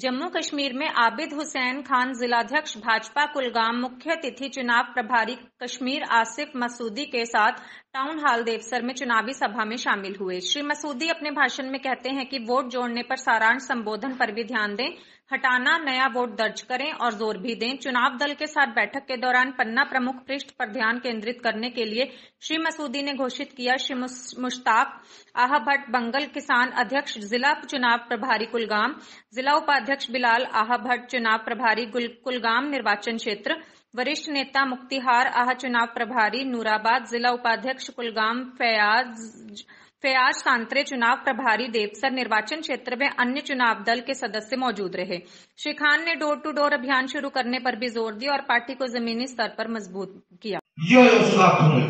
जम्मू कश्मीर में आबिद हुसैन खान जिलाध्यक्ष भाजपा कुलगाम मुख्य अतिथि चुनाव प्रभारी कश्मीर आसिफ मसूदी के साथ टाउन हॉल देवसर में चुनावी सभा में शामिल हुए। श्री मसूदी अपने भाषण में कहते हैं कि वोट जोड़ने पर सारांश संबोधन पर भी ध्यान दें। हटाना, नया वोट दर्ज करें और ज़ोर भी दें। चुनाव दल के साथ बैठक के दौरान पन्ना प्रमुख पृष्ठ पर ध्यान केंद्रित करने के लिए श्री मसूदी ने घोषित किया। श्री मुश्ताक आह भट्ट बंगल किसान अध्यक्ष, जिला चुनाव प्रभारी कुलगाम, जिला उपाध्यक्ष बिलाल आह भट्ट चुनाव प्रभारी कुलगाम निर्वाचन क्षेत्र, वरिष्ठ नेता मुक्तिहार आह चुनाव प्रभारी नूराबाद, जिला उपाध्यक्ष कुलगाम फयाज फयाज सांतरे चुनाव प्रभारी देवसर निर्वाचन क्षेत्र में अन्य चुनाव दल के सदस्य मौजूद रहे। श्री खान ने डोर टू डोर अभियान शुरू करने पर भी ज़ोर दिया और पार्टी को जमीनी स्तर पर मज़बूत किया। यो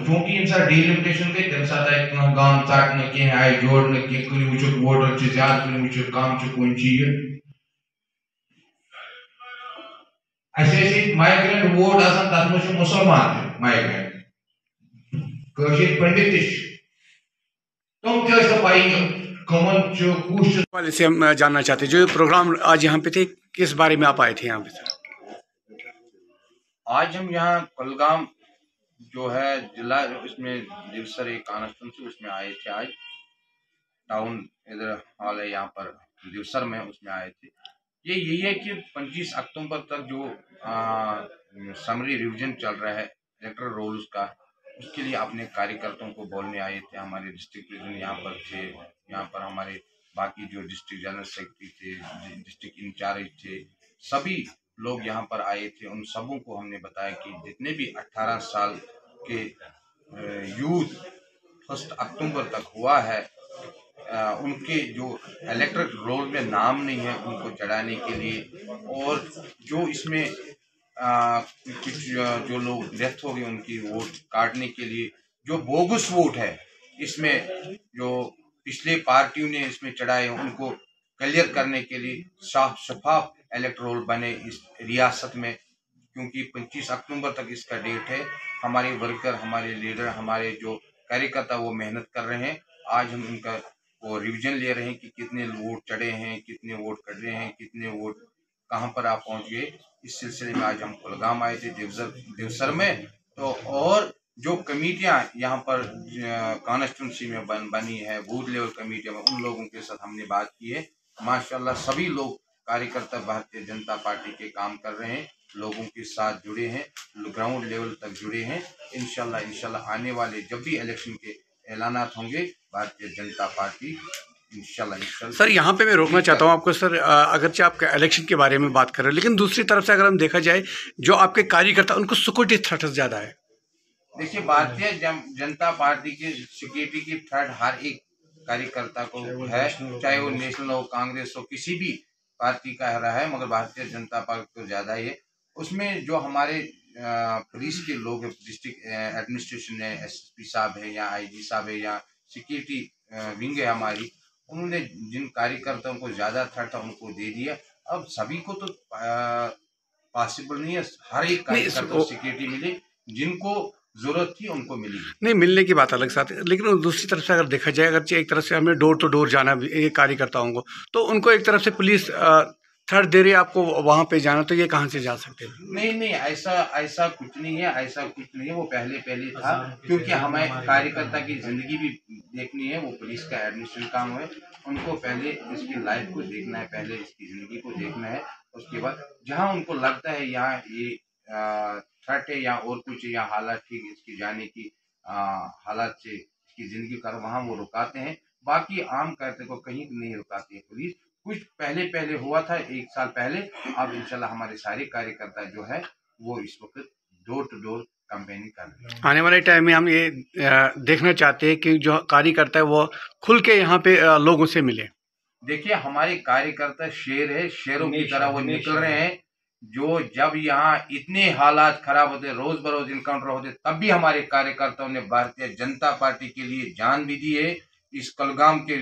चूँकि इन डिलिमिटेशन गई तम साथ गाँव चाटने के आय जोड़ने के कुछ वुचुक वोटर ज़्यादा कुछ वुचुक कम कुछ चीज़। माइग्रेंट वोट मे मुसलमान माइग्रेंट पंडित तुम क्या पाएँगे कमन जो कुछ वाले से हम जानना चाहते जो प्रोग्राम आज यहाँ पे थे किस बारे में आप आए थे यहाँ पे? आज हम यहाँ कुलगाम जो है जिला उसमें दिवसर एक कॉन्स्टिट्यूंसी उसमें आए थे आज। टाउन इधर हॉल है यहाँ पर दिवसर में उसमें आए थे। ये यही है कि 25 अक्टूबर तक जो समरी रिवीजन चल रहा है इलेक्ट्रल रोल्स का उसके लिए अपने कार्यकर्ताओं को बोलने आए थे, हमारे डिस्ट्रिक्ट प्रेसिडेंट यहाँ पर थे, यहाँ पर हमारे बाकी जो डिस्ट्रिक्ट जनरल सेक्रेटरी थे डिस्ट्रिक्ट इंचार्ज थे, सभी लोग यहाँ पर आए थे। उन सबों को हमने बताया कि जितने भी 18 साल के यूथ फ़र्स्ट अक्टूबर तक हुआ है उनके जो इलेक्ट्रिक रोल में नाम नहीं है उनको चढ़ाने के लिए और जो इसमें कुछ जो लोग डेथ हो गए, उनकी वोट काटने के लिए जो बोगस वोट है, इसमें जो पिछले पार्टियों ने इसमें चढ़ाए, उनको क्लियर करने के लिए साफ़ शफाफ इलेक्ट्रोल बने इस रियासत में, क्योंकि 25 अक्टूबर तक इसका डेट है। हमारे वर्कर हमारे लीडर हमारे जो कार्यकर्ता, वो मेहनत कर रहे हैं। आज हम उनका वो रिवीजन ले रहे हैं कि कितने वोट चढ़े हैं, कितने वोट कट रहे हैं, कितने वोट कहाँ पर आप पहुँच गए इस सिलसिले में आज हम कुलगाम आए थे, दिवसर दिवसर में। तो और जो कमेटियाँ यहाँ पर कॉन्स्टिट्यूंसी में बन, बनी है, बूथ लेवल कमेटियाँ, उन लोगों के साथ हमने बात की है। माशाल्लाह सभी लोग कार्यकर्ता भारतीय जनता पार्टी के काम कर रहे हैं, लोगों के साथ जुड़े हैं, ग्राउंड लेवल तक जुड़े हैं। इनशाला इनशाला आने वाले जब भी इलेक्शन के ऐलानात होंगे, भारतीय जनता पार्टी सर यहाँ पे मैं रोकना चाहता हूँ आपको सर अगरचे आप इलेक्शन के बारे में बात कर रहे हैं लेकिन दूसरी तरफ़ से अगर हम देखा जाए जो आपके कार्यकर्ता उनको सिक्योरिटी थ्रेट ज़्यादा है। देखिए भारतीय जनता पार्टी की सिक्योरिटी की थ्रेट हर एक कार्यकर्ता को है चाहे वो नेशनल हो। कांग्रेस हो किसी भी पार्टी का रहा है मगर भारतीय जनता पार्टी को ज़्यादा ही है। उसमें जो हमारे पुलिस के लोग डिस्ट्रिक्ट एडमिनिस्ट्रेशन है एस साहब है या आईजी साहब है या सिक्योरिटी विंग है हमारी उन्होंने जिन कार्यकर्ताओं को ज़्यादा थर्ड था उनको दे दिया। अब सभी को तो पॉसिबल नहीं है। हर एक कार्यकर्ता को सिक्योरिटी मिली। जिनको ज़रूरत थी उनको मिली। नहीं मिलने की बात अलग साथ है। लेकिन दूसरी तरफ़ से अगर देखा जाए अगर एक तरफ़ से हमें डोर टू डोर जाना भी कार्यकर्ताओं को तो उनको एक तरफ़ से पुलिस थर्ड दे रही आपको वहाँ पे जाना तो ये कहाँ से जा सकते हैं? नहीं नहीं ऐसा ऐसा कुछ नहीं है ऐसा कुछ नहीं है वो पहले पहले था क्योंकि हमें कार्यकर्ता की ज़िंदगी भी देखनी है वो पुलिस का एडमिशन काम है उनको पहले इसकी लाइफ को देखना है पहले इसकी ज़िंदगी को देखना है उसके बाद जहाँ उनको लगता है यहाँ ये थ्रेट है या और कुछ या हालात ठीक इसकी जाने की हालात से इसकी ज़िंदगी कर वहाँ वो रुकाते हैं बाकी आम करते को कहीं नहीं रुकाती है पुलिस कुछ पहले पहले हुआ था एक साल पहले। अब इंशाल्लाह हमारे सारे कार्यकर्ता जो है वो इस वक्त डोर टू डोर कैंपेनिंग कर रहे हैं। आने वाले टाइम में हम ये देखना चाहते हैं कि जो कार्यकर्ता है वो खुल के यहाँ पे लोगों से मिले। देखिए हमारे कार्यकर्ता शेर है शेरों की तरह वो निकल रहे हैं। जो जब यहाँ इतने हालात खराब होते रोज बरोज इनकाउंटर होते तब भी हमारे कार्यकर्ताओं ने भारतीय जनता पार्टी के लिए जान भी दी है। इस कलगाम के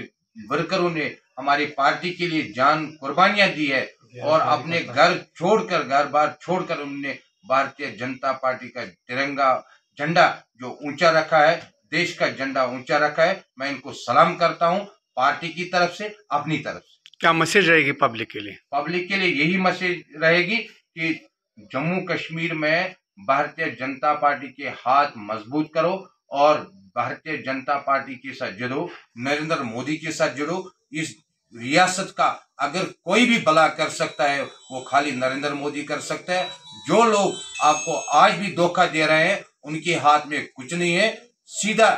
वर्करों ने हमारी पार्टी के लिए जान कुर्बानियाँ दी है और अपने घर छोड़कर घर बार छोड़कर उन्होंने भारतीय जनता पार्टी का तिरंगा झंडा जो ऊँचा रखा है देश का झंडा ऊँचा रखा है मैं इनको सलाम करता हूँ पार्टी की तरफ़ से अपनी तरफ़ से। क्या मैसेज रहेगी पब्लिक के लिए? पब्लिक के लिए यही मैसेज रहेगी कि जम्मू कश्मीर में भारतीय जनता पार्टी के हाथ मज़बूत करो और भारतीय जनता पार्टी के साथ जुड़ो, नरेंद्र मोदी के साथ जुड़ो, इस रियासत का अगर कोई भी भला कर सकता है, वो खाली नरेंद्र मोदी कर सकता है। जो लोग आपको आज भी धोखा दे रहे हैं, उनके हाथ में कुछ नहीं है। सीधा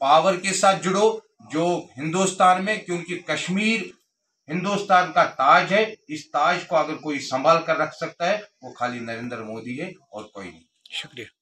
पावर के साथ जुड़ो, जो हिंदुस्तान में, क्योंकि कश्मीर हिंदुस्तान का ताज है, इस ताज को अगर कोई संभाल कर रख सकता है, वो खाली नरेंद्र मोदी है और कोई नहीं। शुक्रिया।